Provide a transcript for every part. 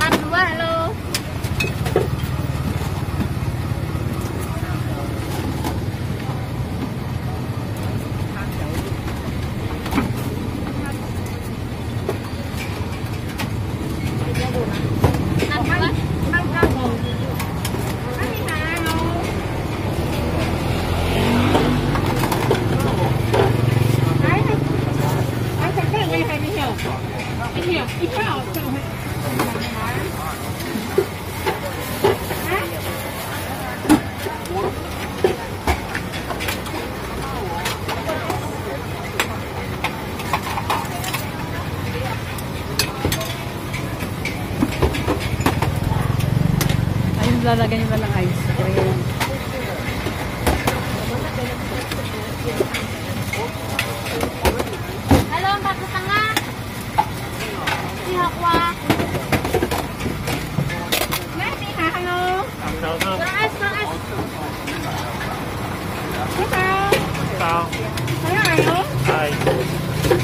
lăn quá hello Ayun, lalagyan nila ng ice. Cream. Hi. Hi.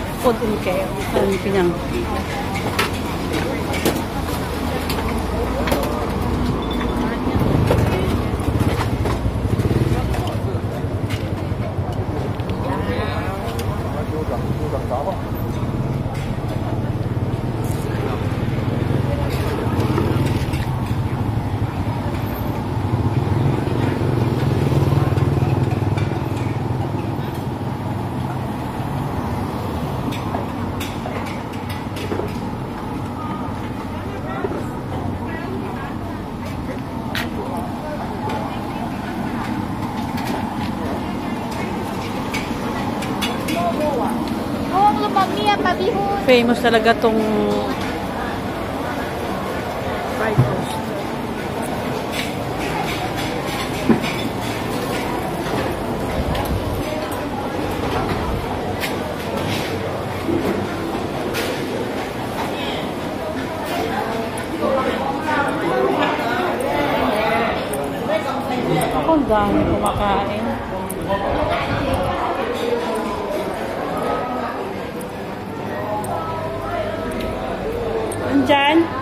300번 이렇게 그냥 lumamia, pabihon. Famous talaga tong fried ang dami kumakain. Andyan?